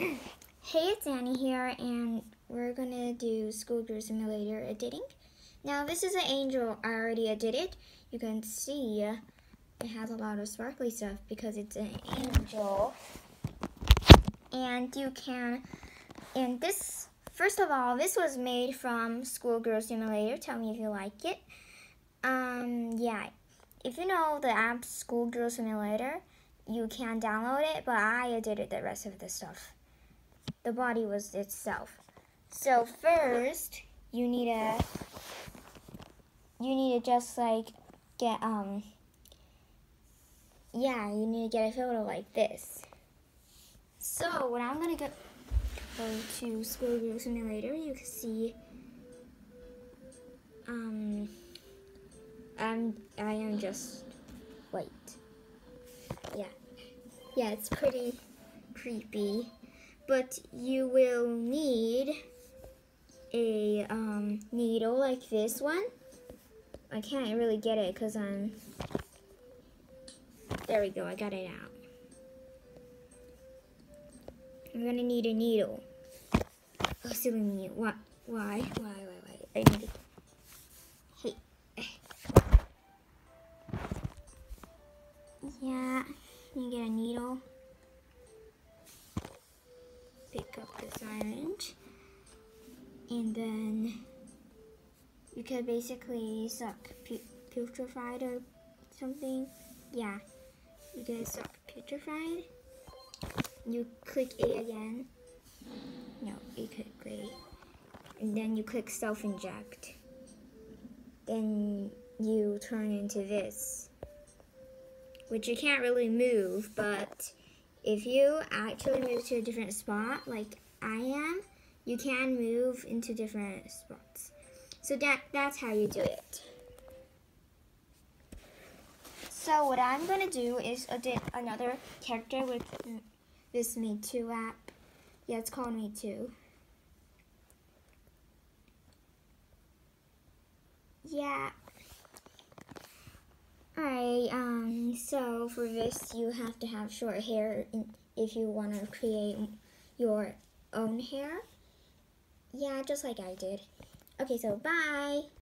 hey, it's Annie here, and we're gonna do Schoolgirl Simulator editing. Now, this is an angel I already edited. You can see it has a lot of sparkly stuff because it's an angel. And you can, and this, first of all, this was made from Schoolgirl Simulator. Tell me if you like it. Um, yeah, if you know the app Schoolgirl Simulator, you can download it, but I edited the rest of the stuff. The body was itself. So first, you need to you need to just like get um yeah, you need to get a photo like this. So when I'm gonna go go to Schoolgirl Simulator, you can see um I'm I am just white. Yeah. Yeah, it's pretty creepy. But you will need a um, needle like this one. I can't really get it because I'm... There we go, I got it out. I'm gonna need a needle. Oh, silly me. What? Why? Why? Why? Why? I need it. Hey. Yeah. You get a needle. The syringe. And then you can basically suck putrefied or something. Yeah. You can suck putrefied. You click A again. No, you click A. And then you click self-inject. Then you turn into this which you can't really move, but if you actually move to a different spot, like I am, you can move into different spots. So that that's how you do it. So what I'm going to do is edit another character with this Meitu app. Yeah, it's called Meitu. Yeah, Alright, um, so for this you have to have short hair if you want to create your own hair. Yeah, just like I did. Okay, so bye!